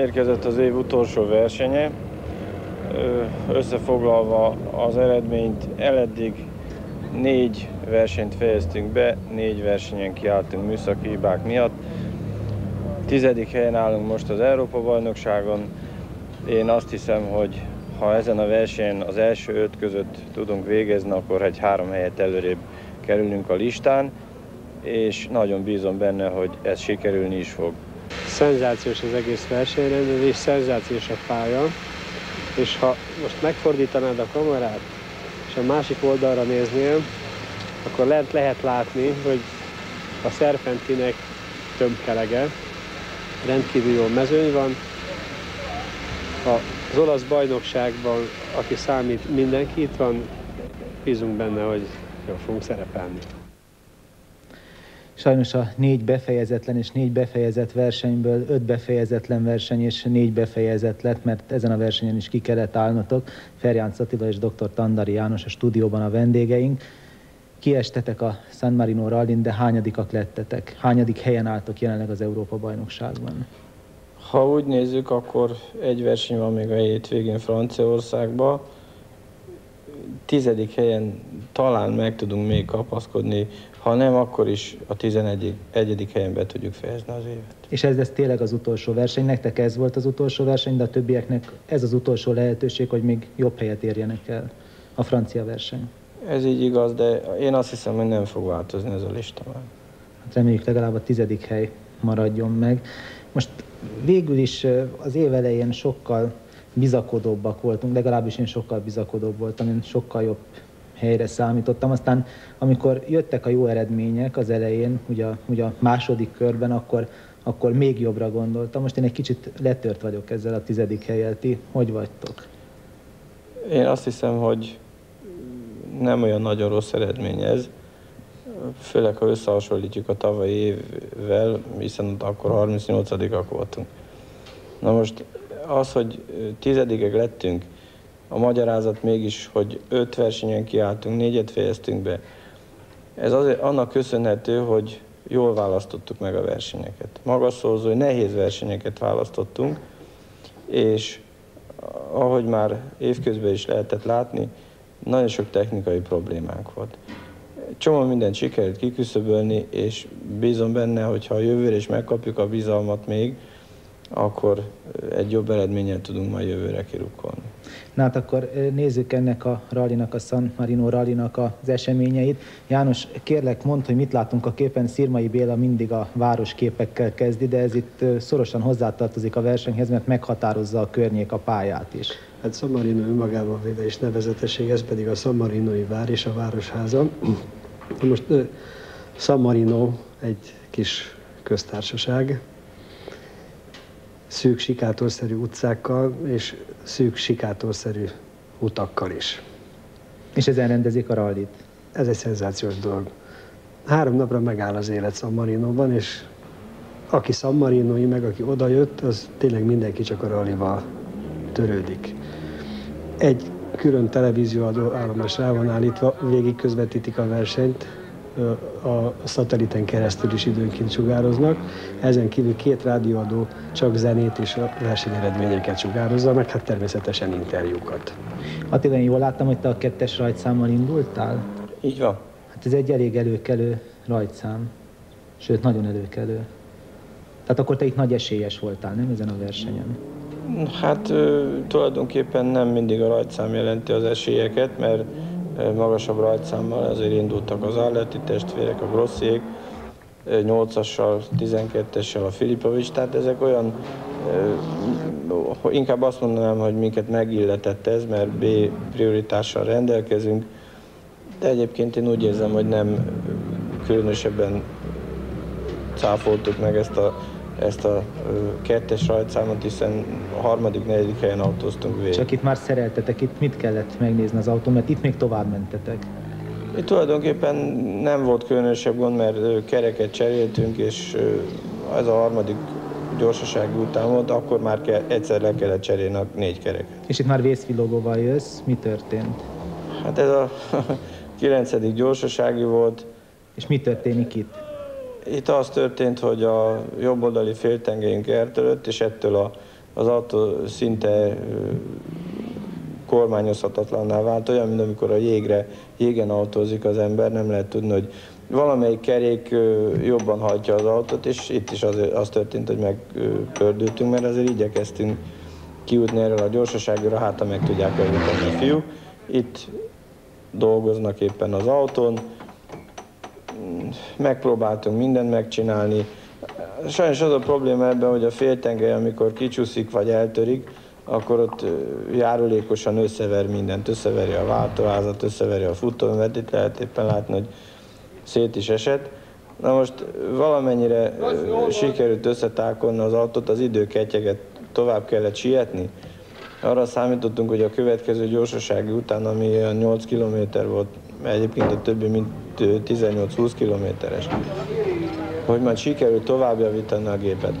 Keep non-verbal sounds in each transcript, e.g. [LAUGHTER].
Elérkezett az év utolsó versenye. Összefoglalva az eredményt, eleddig négy versenyt fejeztünk be, négy versenyen kiálltunk műszaki hibák miatt. Tizedik helyen állunk most az Európa-bajnokságon. Én azt hiszem, hogy ha ezen a versenyen az első öt között tudunk végezni, akkor egy három helyet előrébb kerülünk a listán, és nagyon bízom benne, hogy ez sikerülni is fog. Szenzációs az egész versenyrendezés, szenzációs a pálya, és ha most megfordítanád a kamerát, és a másik oldalra néznél, akkor lent lehet látni, hogy a szerpentinek tömbkelege, rendkívül jó mezőny van. Az olasz bajnokságban, aki számít, mindenki itt van, bízunk benne, hogy jól fogunk szerepelni. Sajnos a négy befejezetlen és négy befejezett versenyből öt befejezetlen verseny és négy befejezett lett, mert ezen a versenyen is ki kellett állnotok. Ferján Attila és dr. Tandari János a stúdióban a vendégeink. Kiestetek a San Marino rallin, de hányadikak lettetek? Hányadik helyen álltok jelenleg az Európa-bajnokságban? Ha úgy nézzük, akkor egy verseny van még a hétvégén Franciaországban. Tizedik helyen talán meg tudunk még kapaszkodni ha nem, akkor is a 11. egyedik helyen be tudjuk fejezni az évet. És ez lesz tényleg az utolsó verseny, nektek ez volt az utolsó verseny, de a többieknek ez az utolsó lehetőség, hogy még jobb helyet érjenek el a francia verseny. Ez így igaz, de én azt hiszem, hogy nem fog változni ez a lista már. Hát reméljük legalább a tizedik hely maradjon meg. Most végül is az év elején sokkal bizakodóbbak voltunk, legalábbis én sokkal bizakodóbb voltam, én sokkal jobb helyre számítottam. Aztán amikor jöttek a jó eredmények az elején, ugye, ugye a második körben, akkor, akkor még jobbra gondoltam. Most én egy kicsit letört vagyok ezzel a tizedik helyel. Ti hogy vagytok? Én azt hiszem, hogy nem olyan nagyon rossz eredmény ez. Főleg, ha összehasonlítjuk a tavalyi évvel, hiszen akkor 38-ak voltunk. Na most az, hogy tizedikek lettünk, a magyarázat mégis, hogy öt versenyen kiálltunk, négyet fejeztünk be. Ez azért annak köszönhető, hogy jól választottuk meg a versenyeket. Magaszolzó, nehéz versenyeket választottunk, és ahogy már évközben is lehetett látni, nagyon sok technikai problémánk volt. Csomó mindent sikerült kiküszöbölni, és bízom benne, hogy ha a jövőre is megkapjuk a bizalmat még, akkor egy jobb eredménnyel tudunk majd jövőre kirukkolni. Na hát akkor nézzük ennek a rallinak, a San Marino rallinak az eseményeit. János, kérlek mondd, hogy mit látunk a képen. Szirmai Béla mindig a városképekkel kezdi, de ez itt szorosan hozzátartozik a versenyhez, mert meghatározza a környék a pályát is. Hát San Marino önmagában véve is nevezetesség, ez pedig a San Marinoi vár és a városháza. Most San Marino egy kis köztársaság, szűk sikátorszerű utcákkal és szűk sikátorszerű utakkal is. És ezen rendezik a rallit? Ez egy szenzációs dolog. Három napra megáll az élet San Marinóban, és aki San Marinoi, meg aki odajött, az tényleg mindenki csak a rallival törődik. Egy külön televízióadó állomás rá van állítva, végig közvetítik a versenyt, a szatelliten keresztül is időnként sugároznak. Ezen kívül két rádióadó csak zenét és a versenyeredményeket sugározza, meg hát természetesen interjúkat. Attila, én jól láttam, hogy te a kettes rajtszámmal indultál? Így van. Hát ez egy elég előkelő rajtszám, sőt nagyon előkelő. Tehát akkor te itt nagy esélyes voltál, nem ezen a versenyen? Hát tulajdonképpen nem mindig a rajtszám jelenti az esélyeket, mert magasabb rajtszámmal, ezért indultak az állati testvérek, a Grossiék, 8-assal, 12-essel a Filipovics, tehát ezek olyan, inkább azt mondanám, hogy minket megilletett ez, mert B prioritással rendelkezünk, de egyébként én úgy érzem, hogy nem különösebben cáfoltuk meg ezt a ezt a kettes rajtszámot, hiszen a harmadik, negyedik helyen autóztunk végig. Csak itt már szereltetek, itt mit kellett megnézni az autó, mert itt még tovább mentetek? Itt tulajdonképpen nem volt különösebb gond, mert kereket cseréltünk, és ez a harmadik gyorsasági után volt, akkor már ke- egyszer le kellett cserélni a négy kereket. És itt már vészvilogóval jössz, mi történt? Hát ez a [LAUGHS] kilencedik gyorsasági volt. És mi történik itt? Itt az történt, hogy a jobboldali féltengelyünk eltörött, és ettől a, az autó szinte kormányozhatatlanná vált, olyan, mint amikor a jégre, jégen autózik az ember, nem lehet tudni, hogy valamelyik kerék jobban hajtja az autót, és itt is az, az történt, hogy megpördültünk, mert azért igyekeztünk kijutni erről a gyorsaságra, hát ha meg tudják javítani a fiúk. Itt dolgoznak éppen az autón, megpróbáltunk mindent megcsinálni. Sajnos az a probléma ebben, hogy a féltengely, amikor kicsúszik vagy eltörik, akkor ott járulékosan összever mindent, összeveri a váltóházat, összeveri a futóművet, itt lehet éppen látni, hogy szét is esett. Na most valamennyire sikerült összetálkolni az autót, az idő ketyeget tovább kellett sietni. Arra számítottunk, hogy a következő gyorsasági után, ami olyan 8 km volt, egyébként a többi mint 18-20 kilométeres, hogy majd sikerült tovább javítani a gépet.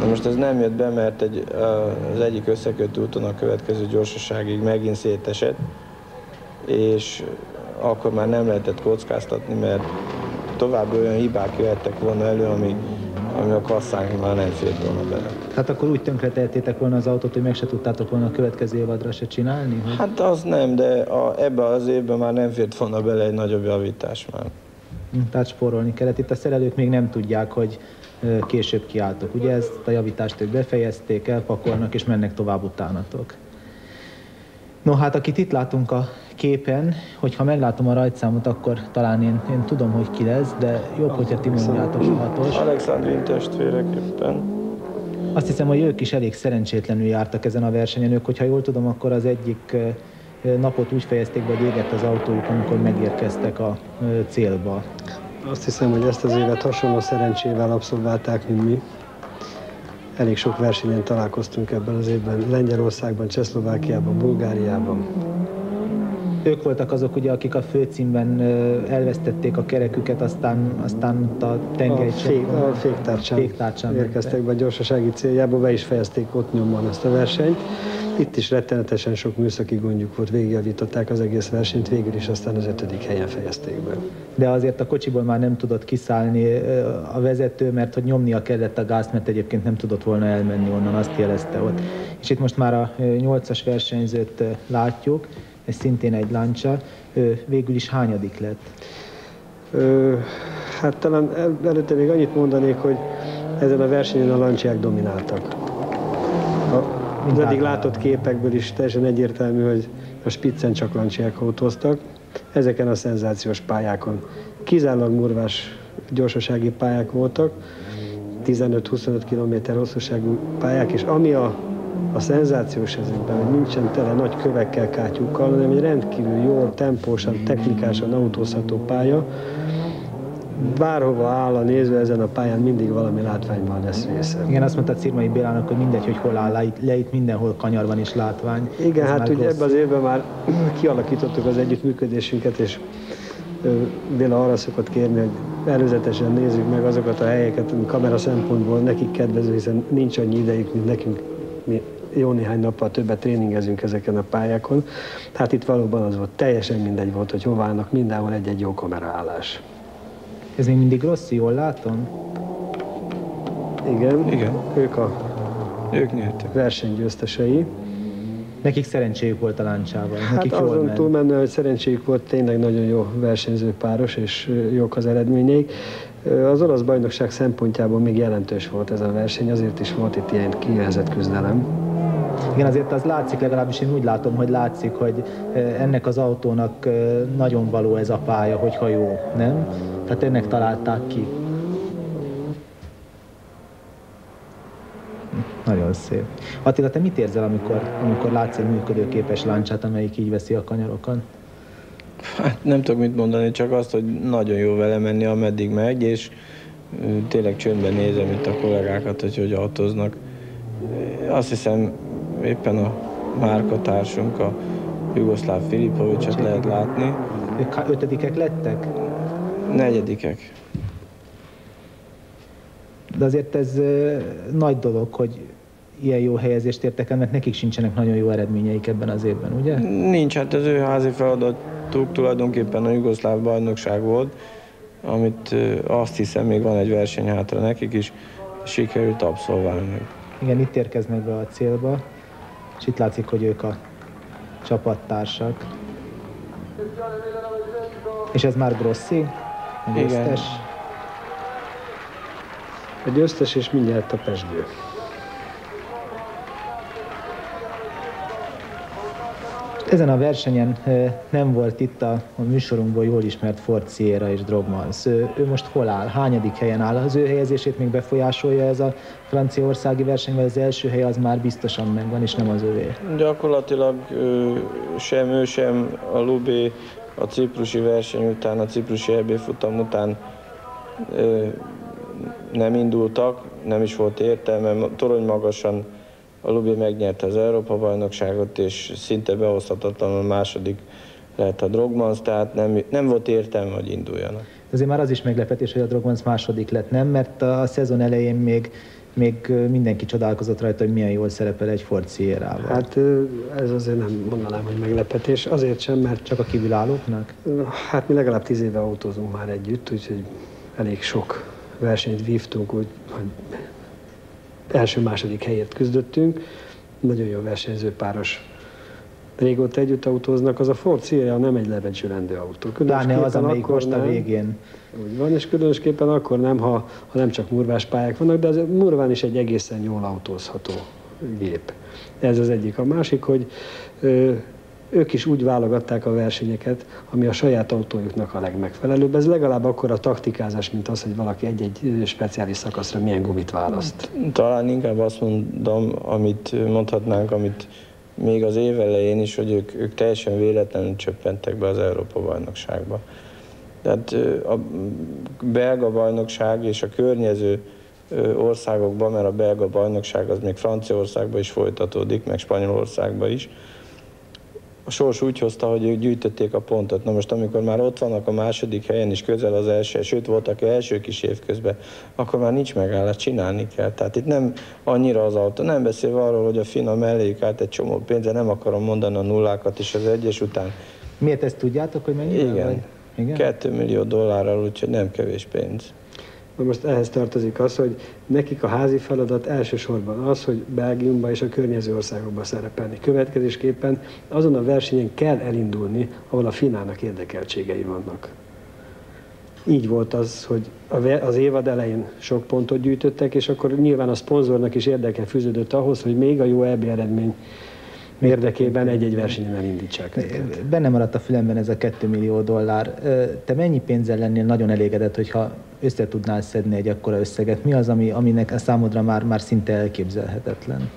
Na most ez nem jött be, mert egy, az egyik összekötő úton a következő gyorsaságig megint szétesett, és akkor már nem lehetett kockáztatni, mert további olyan hibák jöhettek volna elő, ami, ami a kasszánk már nem fért volna bele. Tehát akkor úgy tönkreteltétek volna az autót, hogy meg se tudtátok volna a következő évadra se csinálni? Hogy... Hát az nem, de a, ebbe az évben már nem fért volna bele egy nagyobb javítás már. Hm, tehát spórolni kellett. Itt a szerelők még nem tudják, hogy később kiálltok. Ugye ezt a javítást ők befejezték, elpakolnak és mennek tovább utánatok. No hát, akit itt látunk a képen, hogyha meglátom a rajtszámot, akkor talán én, én tudom, hogy ki lesz, de jobb, hogyha ti mondjátok a hatos. Alexandrin testvérek éppen. Azt hiszem, hogy ők is elég szerencsétlenül jártak ezen a versenyen. Ők, hogyha jól tudom, akkor az egyik napot úgy fejezték be, hogy égett az autójuk, amikor megérkeztek a célba. Azt hiszem, hogy ezt az évet hasonló szerencsével abszolválták, mint mi. Elég sok versenyen találkoztunk ebben az évben, Lengyelországban, Csehszlovákiában, Bulgáriában. Ők voltak azok, ugye, akik a főcímben elvesztették a kereküket, aztán, aztán a tengely a, fék, a féktárcsán, féktárcsán érkeztek be a gyorsasági céljába, be is fejezték ott nyomban ezt a versenyt. Itt is rettenetesen sok műszaki gondjuk volt, végigjavították az egész versenyt, végül is aztán az ötödik helyen fejezték be. De azért a kocsiból már nem tudott kiszállni a vezető, mert hogy nyomnia kellett a gázt, mert egyébként nem tudott volna elmenni onnan, azt jelezte ott. És itt most már a nyolcas versenyzőt látjuk, ez szintén egy láncsa. Végül is hányadik lett? Ö, hát talán előtte még annyit mondanék, hogy ezen a versenyen a lanciák domináltak. A, az eddig látott képekből is teljesen egyértelmű, hogy a spiccen csak lanciák autóztak. Ezeken a szenzációs pályákon kizárólag murvás gyorsasági pályák voltak, 15-25 km hosszúságú pályák, és ami a, a szenzációs ezekben, hogy nincsen tele nagy kövekkel, kátyúkkal, hanem egy rendkívül jó, tempósan, technikásan autózható pálya, bárhova áll a néző ezen a pályán, mindig valami látványban lesz része. Igen, azt mondta Cirmai Bélának, hogy mindegy, hogy hol áll le, itt, mindenhol kanyar van és látvány. Igen, Ez hát ugye ebben az évben már [CLEARS THROAT] kialakítottuk az együttműködésünket, és Béla arra szokott kérni, hogy előzetesen nézzük meg azokat a helyeket, ami kamera szempontból nekik kedvező, hiszen nincs annyi idejük, mint nekünk. Mi jó néhány nappal többet tréningezünk ezeken a pályákon. Hát itt valóban az volt, teljesen mindegy volt, hogy hova állnak, mindenhol egy-egy jó kameraállás. Ez még mindig rossz, jól látom? Igen. Igen. Ők a ők nyertek. versenygyőztesei. Nekik szerencséjük volt a láncsával. Hát Nekik azon ment. túlmenő, hogy szerencséjük volt, tényleg nagyon jó versenyző páros, és jók az eredményeik. Az orosz bajnokság szempontjából még jelentős volt ez a verseny, azért is volt itt ilyen kijelzett küzdelem. Igen, azért az látszik, legalábbis én úgy látom, hogy látszik, hogy ennek az autónak nagyon való ez a pálya, hogyha jó, nem? Tehát ennek találták ki. Nagyon szép. Attila, te mit érzel, amikor, amikor látsz egy működőképes láncsát, amelyik így veszi a kanyarokat? Hát nem tudok mit mondani, csak azt, hogy nagyon jó vele menni, ameddig megy, és tényleg csöndben nézem itt a kollégákat, hogy hogy autóznak. Azt hiszem, éppen a márkatársunk, a Jugoszláv Filipovicsot lehet látni. Ők ötödikek lettek? Negyedikek. De azért ez nagy dolog, hogy ilyen jó helyezést értek el, mert nekik sincsenek nagyon jó eredményeik ebben az évben, ugye? Nincs, hát az ő házi feladatuk tulajdonképpen a Jugoszláv bajnokság volt, amit azt hiszem még van egy verseny hátra nekik is, sikerült abszolválni. Igen, itt érkeznek be a célba, és itt látszik, hogy ők a csapattársak. És ez már Grossi, a győztes. A győztes és mindjárt a pesgő. Ezen a versenyen nem volt itt a, a műsorunkból jól ismert Ford Sierra és Drogmans. Ő, ő most hol áll? Hányadik helyen áll? Az ő helyezését még befolyásolja ez a franciaországi verseny, vagy az első hely az már biztosan megvan, és nem az övé? Gyakorlatilag sem ő, sem a Lubé a ciprusi verseny után, a ciprusi EB futam után nem indultak, nem is volt értelme, torony magasan a Lubi megnyerte az Európa-bajnokságot, és szinte behozhatatlanul második lett a Drogmans, tehát nem, nem volt értelme, hogy induljanak. Azért már az is meglepetés, hogy a Drogmans második lett, nem? Mert a szezon elején még még mindenki csodálkozott rajta, hogy milyen jól szerepel egy Ford Sierra-val. Hát ez azért nem mondanám, hogy meglepetés. Azért sem, mert... Csak a kívülállóknak? Hát mi legalább tíz éve autózunk már együtt, úgyhogy elég sok versenyt vívtunk, úgy, hogy első-második helyért küzdöttünk. Nagyon jó versenyző páros régóta együtt autóznak, az a Ford Sierra nem egy lebecsülendő autó. Pláne az, amelyik most a végén. Úgy van, és különösképpen akkor nem, ha, ha nem csak murvás pályák vannak, de az murván is egy egészen jól autózható gép. Ez az egyik. A másik, hogy ö, ők is úgy válogatták a versenyeket, ami a saját autójuknak a legmegfelelőbb. Ez legalább akkor a taktikázás, mint az, hogy valaki egy-egy speciális szakaszra milyen gumit választ. Talán inkább azt mondom, amit mondhatnánk, amit még az év elején is, hogy ők, ők teljesen véletlenül csöppentek be az Európa-bajnokságba. Tehát a belga bajnokság és a környező országokban, mert a belga bajnokság az még Franciaországban is folytatódik, meg Spanyolországban is, a sors úgy hozta, hogy ők gyűjtötték a pontot. Na most, amikor már ott vannak a második helyen is közel az első, sőt voltak elsők is évközben, akkor már nincs megállás, csinálni kell. Tehát itt nem annyira az autó, nem beszélve arról, hogy a fina melléjük át egy csomó pénze, nem akarom mondani a nullákat is az egyes után. Miért ezt tudjátok, hogy mennyi? Igen. Igen? 2 millió dollárral, úgyhogy nem kevés pénz. Na most ehhez tartozik az, hogy nekik a házi feladat elsősorban az, hogy Belgiumban és a környező országokban szerepelni. Következésképpen azon a versenyen kell elindulni, ahol a finának érdekeltségei vannak. Így volt az, hogy az évad elején sok pontot gyűjtöttek, és akkor nyilván a szponzornak is érdeke fűződött ahhoz, hogy még a jó EB eredmény érdekében egy-egy versenyen elindítsák. Benne maradt a fülemben ez a 2 millió dollár. Te mennyi pénzzel lennél nagyon elégedett, hogyha össze tudnál szedni egy akkora összeget? Mi az, ami, aminek a számodra már, már szinte elképzelhetetlen?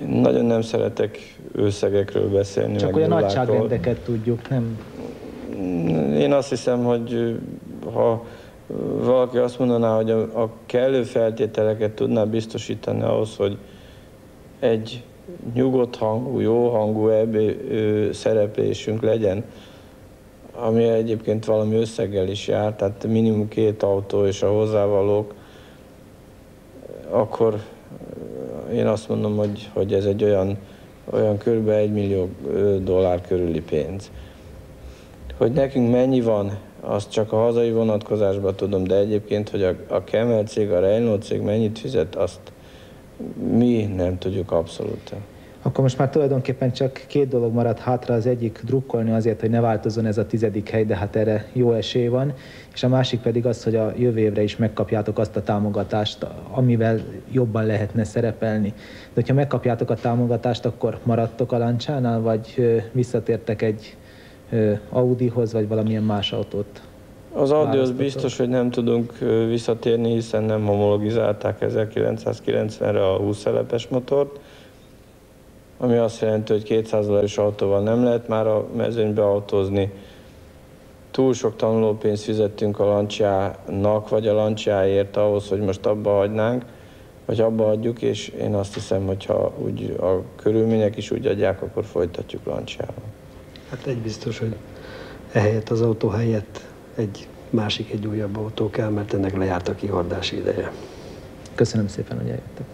Én nagyon nem szeretek összegekről beszélni. Csak olyan nagyságrendeket tudjuk, nem? Én azt hiszem, hogy ha valaki azt mondaná, hogy a, a kellő feltételeket tudná biztosítani ahhoz, hogy egy nyugodt hangú, jó hangú EB szereplésünk legyen, ami egyébként valami összeggel is jár, tehát minimum két autó és a hozzávalók, akkor én azt mondom, hogy, hogy ez egy olyan, olyan kb. 1 millió dollár körüli pénz. Hogy nekünk mennyi van, azt csak a hazai vonatkozásban tudom, de egyébként, hogy a, a Kemel cég, a Renault cég mennyit fizet, azt mi nem tudjuk abszolút. Akkor most már tulajdonképpen csak két dolog maradt hátra, az egyik drukkolni azért, hogy ne változzon ez a tizedik hely, de hát erre jó esély van, és a másik pedig az, hogy a jövő évre is megkapjátok azt a támogatást, amivel jobban lehetne szerepelni. De hogyha megkapjátok a támogatást, akkor maradtok a Lancsánál, vagy visszatértek egy Audihoz, vagy valamilyen más autót az Audi az biztos, hogy nem tudunk visszatérni, hiszen nem homologizálták 1990-re a 20 szelepes motort, ami azt jelenti, hogy 200 es autóval nem lehet már a mezőnybe autózni. Túl sok tanulópénzt fizettünk a lancsának, vagy a lancsáért ahhoz, hogy most abba hagynánk, vagy abba adjuk, és én azt hiszem, hogy ha úgy a körülmények is úgy adják, akkor folytatjuk lancsával. Hát egy biztos, hogy ehelyett az autó helyett egy másik, egy újabb autó kell, mert ennek lejárt a kihordási ideje. Köszönöm szépen, hogy eljöttek.